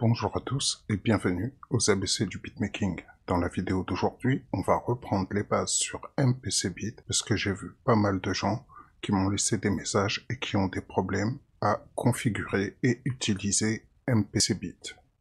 Bonjour à tous et bienvenue aux ABC du beatmaking. Dans la vidéo d'aujourd'hui, on va reprendre les bases sur MPC parce que j'ai vu pas mal de gens qui m'ont laissé des messages et qui ont des problèmes à configurer et utiliser MPC.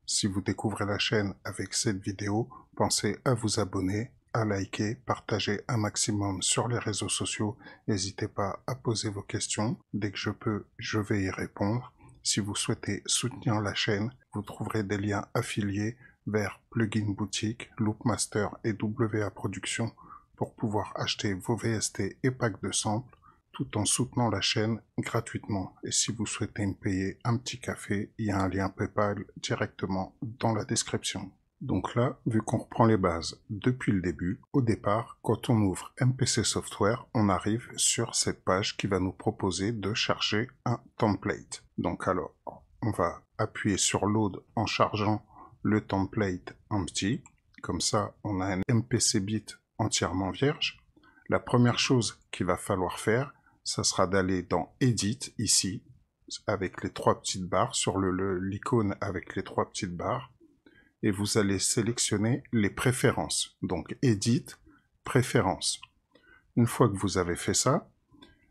Si vous découvrez la chaîne avec cette vidéo, pensez à vous abonner, à liker, partager un maximum sur les réseaux sociaux. N'hésitez pas à poser vos questions. Dès que je peux, je vais y répondre. Si vous souhaitez soutenir la chaîne, vous trouverez des liens affiliés vers Plugin Boutique, Loopmaster et WA Production pour pouvoir acheter vos VST et packs de samples tout en soutenant la chaîne gratuitement. Et si vous souhaitez me payer un petit café, il y a un lien PayPal directement dans la description. Donc là, vu qu'on reprend les bases depuis le début, au départ, quand on ouvre MPC Software, on arrive sur cette page qui va nous proposer de charger un template. Donc alors, on va appuyer sur Load en chargeant le template empty. Comme ça, on a un MPC bit entièrement vierge. La première chose qu'il va falloir faire, ça sera d'aller dans Edit, ici, avec les trois petites barres, sur l'icône avec les trois petites barres vous allez sélectionner les préférences. Donc Edit, préférences. Une fois que vous avez fait ça,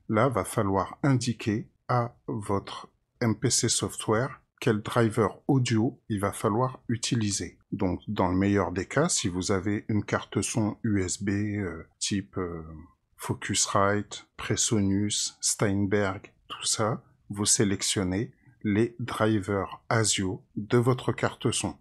là va falloir indiquer à votre MPC software quel driver audio il va falloir utiliser. Donc dans le meilleur des cas, si vous avez une carte son USB euh, type euh, Focusrite, Presonus, Steinberg, tout ça, vous sélectionnez les drivers ASIO de votre carte son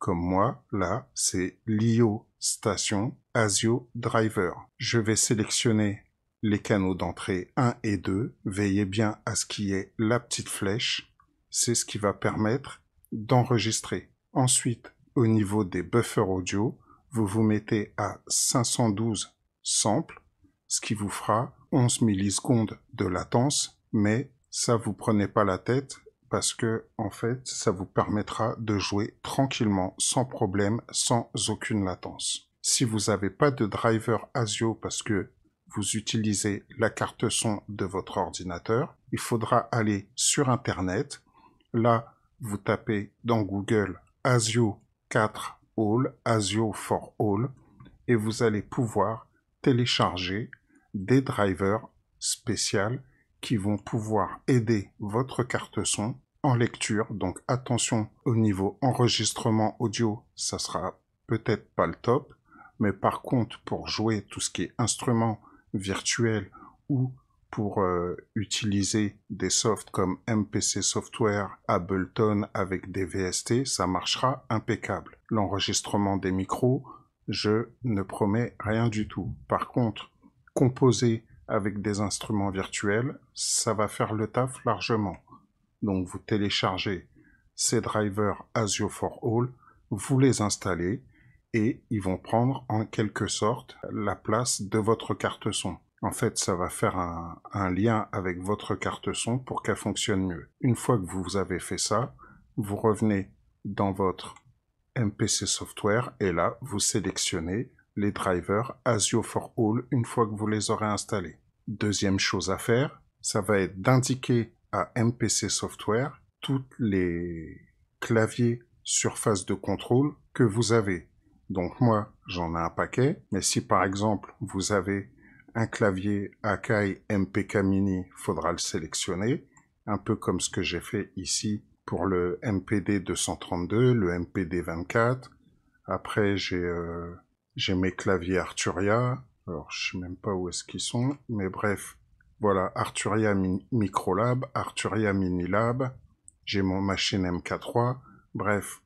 comme moi, là, c'est l'IO station ASIO driver. Je vais sélectionner les canaux d'entrée 1 et 2. Veillez bien à ce qu'il y ait la petite flèche. C'est ce qui va permettre d'enregistrer. Ensuite, au niveau des buffers audio, vous vous mettez à 512 samples, ce qui vous fera 11 millisecondes de latence, mais ça vous prenez pas la tête, parce que en fait, ça vous permettra de jouer tranquillement, sans problème, sans aucune latence. Si vous n'avez pas de driver ASIO parce que vous utilisez la carte son de votre ordinateur, il faudra aller sur Internet. Là, vous tapez dans Google ASIO 4 All, ASIO for All, et vous allez pouvoir télécharger des drivers spéciaux qui vont pouvoir aider votre carte son en lecture. Donc attention au niveau enregistrement audio, ça sera peut-être pas le top. Mais par contre, pour jouer tout ce qui est instrument virtuel ou pour euh, utiliser des softs comme MPC Software, Ableton avec des VST, ça marchera impeccable. L'enregistrement des micros, je ne promets rien du tout. Par contre, composer avec des instruments virtuels, ça va faire le taf largement. Donc vous téléchargez ces drivers ASIO for All, vous les installez et ils vont prendre en quelque sorte la place de votre carte son. En fait, ça va faire un lien avec votre carte son pour qu'elle fonctionne mieux. Une fois que vous avez fait ça, vous revenez dans votre MPC Software et là, vous sélectionnez les drivers ASIO for All une fois que vous les aurez installés. Deuxième chose à faire, ça va être d'indiquer à MPC Software tous les claviers surface de contrôle que vous avez. Donc moi, j'en ai un paquet, mais si par exemple vous avez un clavier Akai MPK Mini, faudra le sélectionner, un peu comme ce que j'ai fait ici pour le MPD 232, le MPD 24. Après, j'ai euh, j'ai mes claviers Arturia. Alors, je sais même pas où est-ce qu'ils sont, mais bref. Voilà, Arturia Microlab, Arturia Minilab. J'ai mon machine MK3. Bref,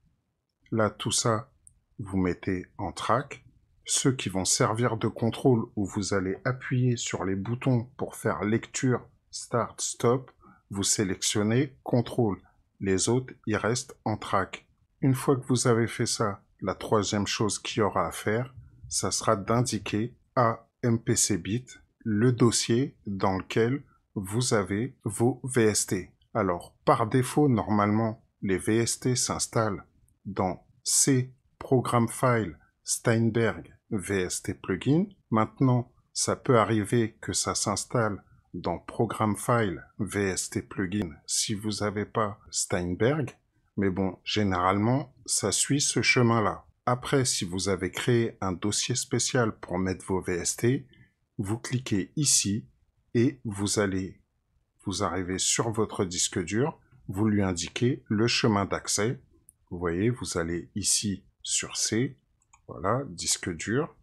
là, tout ça, vous mettez en track. Ceux qui vont servir de contrôle, où vous allez appuyer sur les boutons pour faire lecture, start, stop, vous sélectionnez contrôle. Les autres, ils restent en track. Une fois que vous avez fait ça, la troisième chose qu'il y aura à faire, ça sera d'indiquer à MPC Bit le dossier dans lequel vous avez vos VST. Alors, par défaut, normalement, les VST s'installent dans C Program File Steinberg VST Plugin. Maintenant, ça peut arriver que ça s'installe dans Program File VST Plugin si vous n'avez pas Steinberg. Mais bon, généralement, ça suit ce chemin-là. Après, si vous avez créé un dossier spécial pour mettre vos VST, vous cliquez ici et vous allez vous arrivez sur votre disque dur, vous lui indiquez le chemin d'accès. Vous voyez, vous allez ici sur C, voilà, disque dur,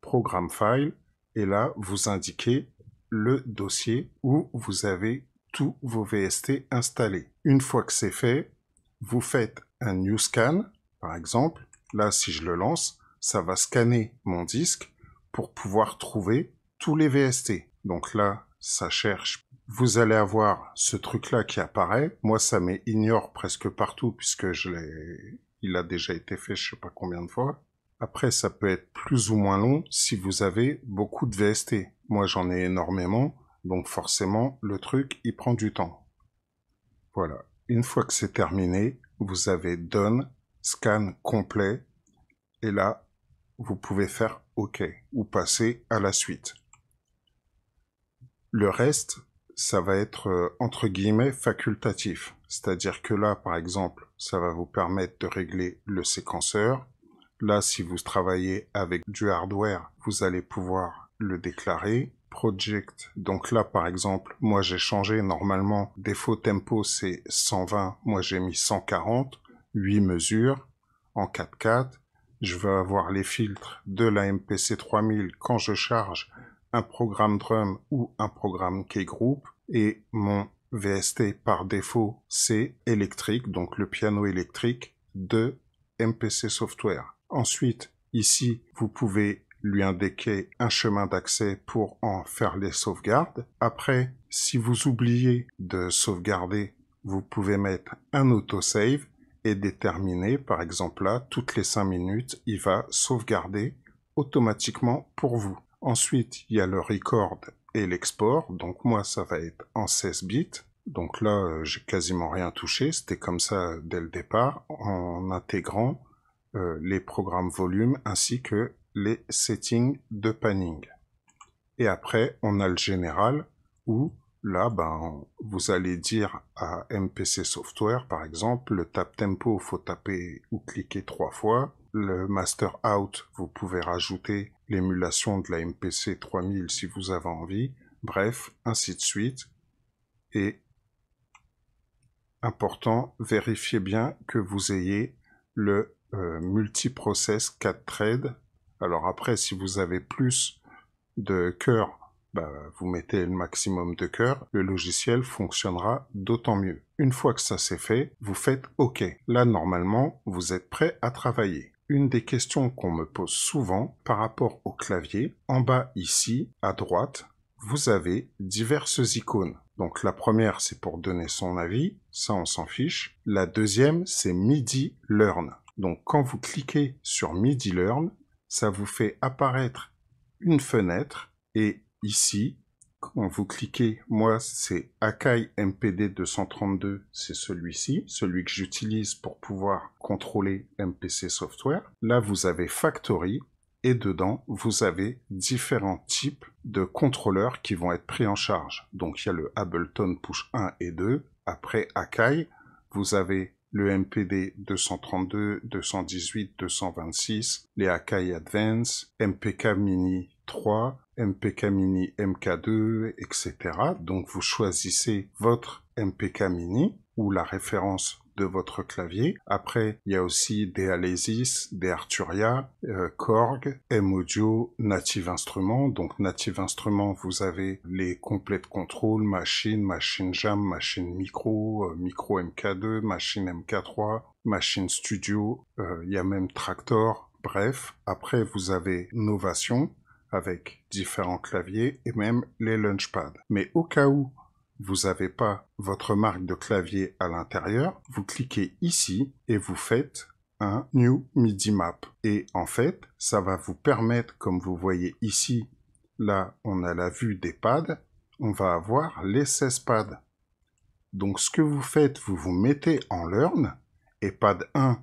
programme file, et là, vous indiquez le dossier où vous avez tous vos VST installés. Une fois que c'est fait, vous faites un new scan, par exemple. Là, si je le lance, ça va scanner mon disque pour pouvoir trouver tous les VST. Donc là, ça cherche. Vous allez avoir ce truc-là qui apparaît. Moi, ça m'est ignore presque partout puisque je l'ai, il a déjà été fait je sais pas combien de fois. Après, ça peut être plus ou moins long si vous avez beaucoup de VST. Moi, j'en ai énormément, donc forcément, le truc, il prend du temps. Voilà. Une fois que c'est terminé, vous avez Done, Scan complet, et là, vous pouvez faire OK ou passer à la suite. Le reste, ça va être euh, entre guillemets facultatif. C'est-à-dire que là, par exemple, ça va vous permettre de régler le séquenceur. Là, si vous travaillez avec du hardware, vous allez pouvoir le déclarer. Project, donc là, par exemple, moi j'ai changé. Normalement, défaut tempo, c'est 120. Moi, j'ai mis 140. 8 mesures en 4x4. Je veux avoir les filtres de la MPC 3000 quand je charge un programme drum ou un programme K-Group et mon VST par défaut c'est électrique, donc le piano électrique de MPC Software. Ensuite, ici, vous pouvez lui indiquer un chemin d'accès pour en faire les sauvegardes. Après, si vous oubliez de sauvegarder, vous pouvez mettre un autosave et déterminer, par exemple là, toutes les 5 minutes, il va sauvegarder automatiquement pour vous. Ensuite, il y a le record et l'export. Donc moi, ça va être en 16 bits. Donc là, euh, j'ai quasiment rien touché. C'était comme ça dès le départ, en intégrant euh, les programmes volume ainsi que les settings de panning. Et après, on a le général où là, ben, vous allez dire à MPC Software, par exemple, le tap tempo, faut taper ou cliquer trois fois. Le master out, vous pouvez rajouter l'émulation de la MPC 3000 si vous avez envie, bref, ainsi de suite. Et important, vérifiez bien que vous ayez le euh, multiprocess 4 threads. Alors après, si vous avez plus de cœurs, bah, vous mettez le maximum de cœurs, le logiciel fonctionnera d'autant mieux. Une fois que ça c'est fait, vous faites OK. Là, normalement, vous êtes prêt à travailler une des questions qu'on me pose souvent par rapport au clavier. En bas ici, à droite, vous avez diverses icônes. Donc la première, c'est pour donner son avis, ça on s'en fiche. La deuxième, c'est MIDI Learn. Donc quand vous cliquez sur MIDI Learn, ça vous fait apparaître une fenêtre et ici, quand vous cliquez, moi c'est Akai MPD 232, c'est celui-ci, celui que j'utilise pour pouvoir contrôler MPC Software. Là vous avez Factory et dedans vous avez différents types de contrôleurs qui vont être pris en charge. Donc il y a le Ableton Push 1 et 2. Après Akai, vous avez le MPD 232, 218, 226, les Akai Advance, MPK Mini 3, MPK Mini MK2, etc. Donc vous choisissez votre MPK Mini ou la référence de votre clavier. Après, il y a aussi des Alesis, des Arturia, euh, Korg, M-Audio, Native Instruments. Donc Native Instruments, vous avez les complètes contrôle, machine, machine jam, machine micro, euh, micro MK2, machine MK3, machine studio, euh, il y a même Tractor. Bref, après vous avez Novation, avec différents claviers et même les launchpads. Mais au cas où vous n'avez pas votre marque de clavier à l'intérieur, vous cliquez ici et vous faites un New MIDI Map. Et en fait, ça va vous permettre, comme vous voyez ici, là on a la vue des pads, on va avoir les 16 pads. Donc ce que vous faites, vous vous mettez en Learn, et pad 1,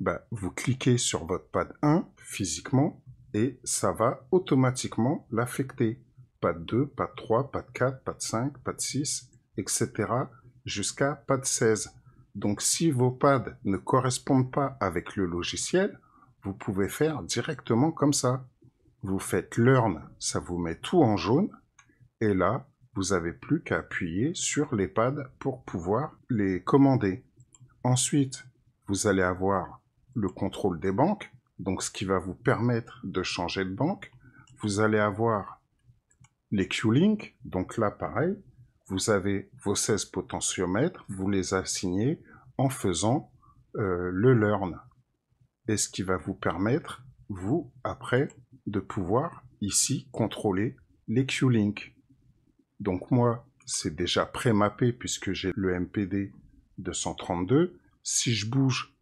bah, vous cliquez sur votre pad 1 physiquement, et ça va automatiquement l'affecter. Pas de 2, pas de 3, pas de 4, pas de 5, pas de 6, etc. jusqu'à pas de 16. Donc si vos pads ne correspondent pas avec le logiciel, vous pouvez faire directement comme ça. Vous faites learn, ça vous met tout en jaune, et là, vous avez plus qu'à appuyer sur les pads pour pouvoir les commander. Ensuite, vous allez avoir le contrôle des banques, donc ce qui va vous permettre de changer de banque. Vous allez avoir les Q-Link, donc là pareil, vous avez vos 16 potentiomètres, vous les assignez en faisant euh, le learn. Et ce qui va vous permettre, vous, après, de pouvoir ici contrôler les Q-Link. Donc moi, c'est déjà pré-mappé puisque j'ai le MPD 232. Si je bouge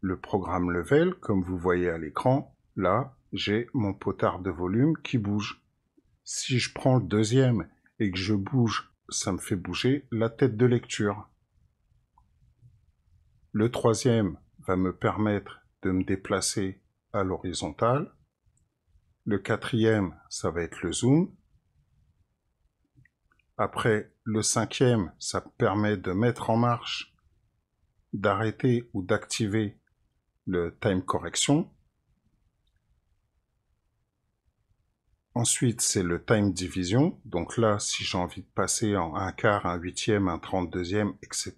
le programme level, comme vous voyez à l'écran, là, j'ai mon potard de volume qui bouge. Si je prends le deuxième et que je bouge, ça me fait bouger la tête de lecture. Le troisième va me permettre de me déplacer à l'horizontale. Le quatrième, ça va être le zoom. Après, le cinquième, ça permet de mettre en marche, d'arrêter ou d'activer le time correction. Ensuite, c'est le time division. Donc là, si j'ai envie de passer en un quart, un huitième, un trente-deuxième, etc.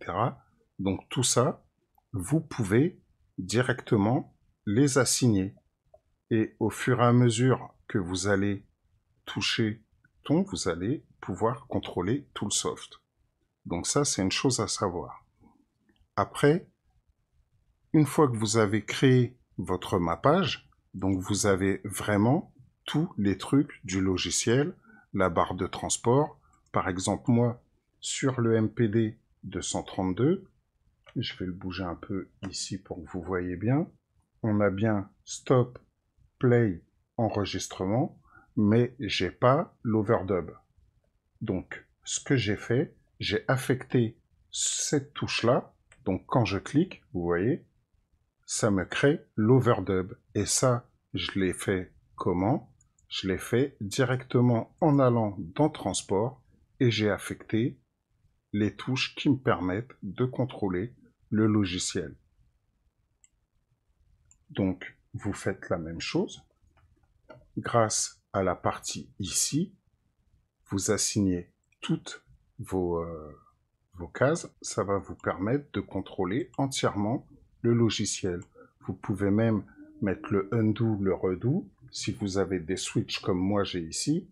Donc tout ça, vous pouvez directement les assigner. Et au fur et à mesure que vous allez toucher ton, vous allez pouvoir contrôler tout le soft. Donc ça, c'est une chose à savoir. Après, une fois que vous avez créé votre mappage, donc vous avez vraiment tous les trucs du logiciel, la barre de transport. Par exemple, moi, sur le MPD 232, je vais le bouger un peu ici pour que vous voyez bien. On a bien stop, play, enregistrement, mais j'ai pas l'overdub. Donc, ce que j'ai fait, j'ai affecté cette touche-là. Donc, quand je clique, vous voyez, ça me crée l'overdub. Et ça, je l'ai fait comment? Je l'ai fait directement en allant dans Transport et j'ai affecté les touches qui me permettent de contrôler le logiciel. Donc, vous faites la même chose. Grâce à la partie ici, vous assignez toutes vos, euh, cases. Ça va vous permettre de contrôler entièrement le logiciel. Vous pouvez même mettre le undo, le redo. Si vous avez des switches comme moi j'ai ici,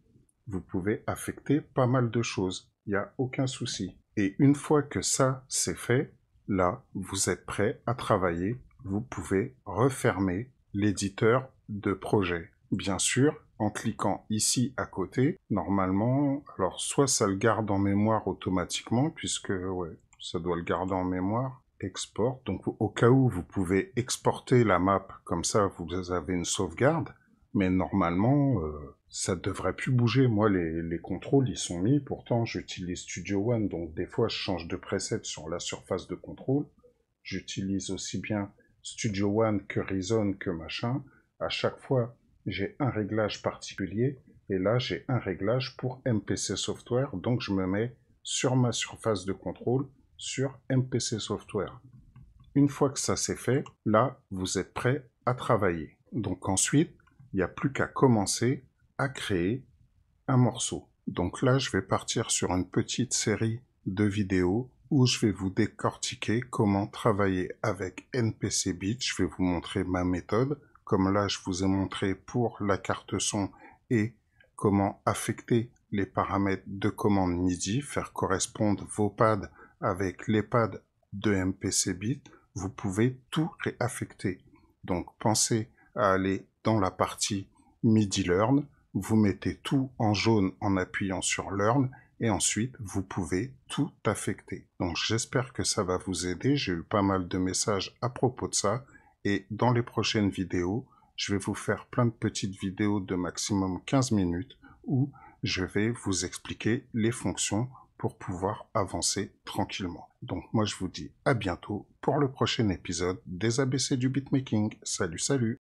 vous pouvez affecter pas mal de choses. Il n'y a aucun souci. Et une fois que ça c'est fait, Là, vous êtes prêt à travailler. Vous pouvez refermer l'éditeur de projet. Bien sûr, en cliquant ici à côté, normalement, alors soit ça le garde en mémoire automatiquement, puisque ouais, ça doit le garder en mémoire, export. Donc au cas où vous pouvez exporter la map, comme ça vous avez une sauvegarde, mais normalement, euh, ça devrait plus bouger. Moi, les, les, contrôles, ils sont mis. Pourtant, j'utilise Studio One, donc des fois, je change de preset sur la surface de contrôle. J'utilise aussi bien Studio One que Reason que machin. À chaque fois, j'ai un réglage particulier. Et là, j'ai un réglage pour MPC Software. Donc, je me mets sur ma surface de contrôle sur MPC Software. Une fois que ça c'est fait, là, vous êtes prêt à travailler. Donc ensuite, il n'y a plus qu'à commencer à créer un morceau. Donc là, je vais partir sur une petite série de vidéos où je vais vous décortiquer comment travailler avec NPC Beat. Je vais vous montrer ma méthode, comme là je vous ai montré pour la carte son et comment affecter les paramètres de commande MIDI, faire correspondre vos pads avec les pads de MPC Beat. Vous pouvez tout réaffecter. Donc pensez à aller dans la partie MIDI Learn, vous mettez tout en jaune en appuyant sur Learn et ensuite vous pouvez tout affecter. Donc j'espère que ça va vous aider, j'ai eu pas mal de messages à propos de ça et dans les prochaines vidéos, je vais vous faire plein de petites vidéos de maximum 15 minutes où je vais vous expliquer les fonctions pour pouvoir avancer tranquillement. Donc moi je vous dis à bientôt pour le prochain épisode des ABC du beatmaking. Salut salut